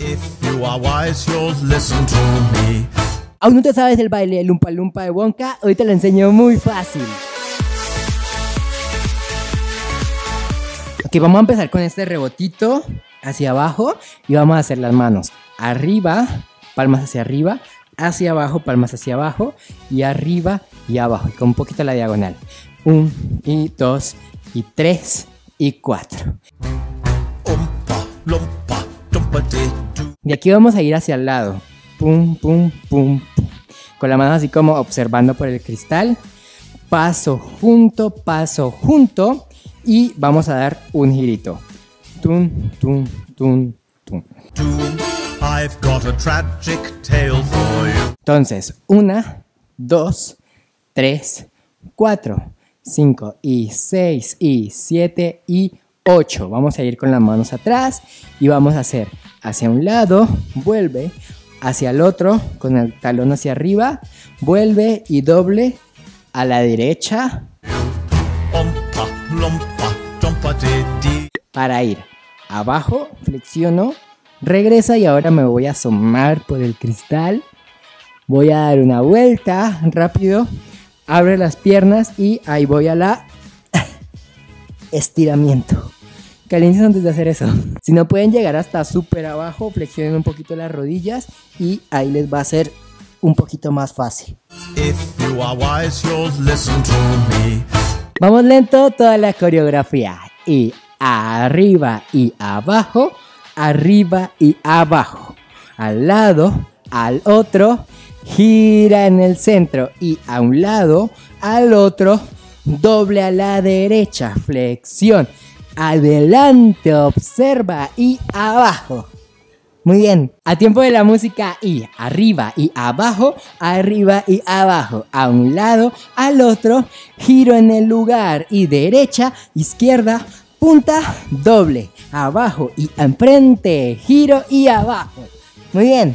If you are wise, you'll listen to me. ¿Aún no te sabes el baile Lumpa Lumpa de Wonka? Hoy te lo enseño muy fácil. Ok, vamos a empezar con este rebotito hacia abajo y vamos a hacer las manos arriba, palmas hacia arriba, hacia abajo, palmas hacia abajo y arriba y abajo, y con un poquito la diagonal. Un y dos y tres y cuatro. Dee doo. De aquí vamos a ir hacia el lado. Pum, pum, pum, pum. Con la mano así como observando por el cristal. Paso junto, paso junto. Y vamos a dar un girito. Tum, tum, tum, tum. I've got a tragic tale for you. Entonces, una, dos, tres, cuatro, cinco y seis y siete y Vamos a ir con las manos atrás y vamos a hacer hacia un lado, vuelve, hacia el otro, con el talón hacia arriba, vuelve y doble a la derecha para ir abajo, flexiono, regresa y ahora me voy a asomar por el cristal. Voy a dar una vuelta rápido, abre las piernas y ahí voy a la estiramiento. Calientes antes de hacer eso. Si no pueden llegar hasta súper abajo, flexionen un poquito las rodillas y ahí les va a ser un poquito más fácil. If you are wise, you'll listen to me. Vamos lento toda la coreografía. Y arriba y abajo, arriba y abajo. Al lado, al otro, gira en el centro y a un lado, al otro, doble a la derecha, flexión. Adelante, observa y abajo. Muy bien, a tiempo de la música y arriba y abajo, arriba y abajo, a un lado, al otro, giro en el lugar y derecha, izquierda, punta, doble, abajo y enfrente, giro y abajo. Muy bien,